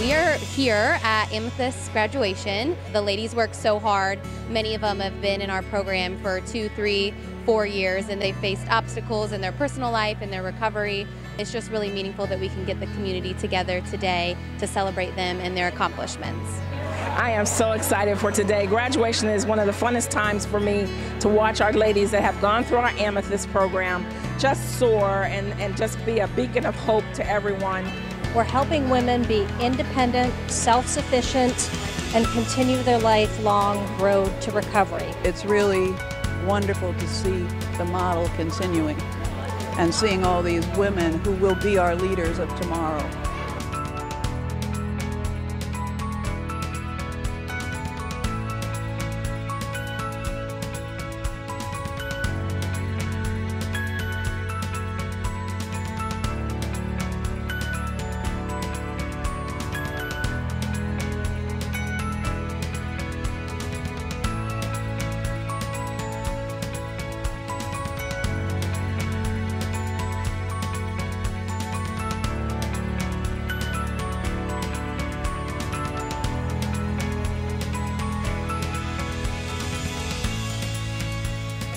We are here at Amethyst graduation. The ladies work so hard. Many of them have been in our program for two, three, four years, and they've faced obstacles in their personal life and their recovery. It's just really meaningful that we can get the community together today to celebrate them and their accomplishments. I am so excited for today. Graduation is one of the funnest times for me to watch our ladies that have gone through our Amethyst program just soar and, and just be a beacon of hope to everyone. We're helping women be independent, self sufficient, and continue their lifelong road to recovery. It's really wonderful to see the model continuing and seeing all these women who will be our leaders of tomorrow.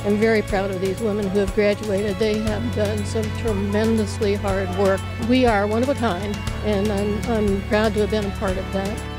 I'm very proud of these women who have graduated. They have done some tremendously hard work. We are one of a kind, and I'm, I'm proud to have been a part of that.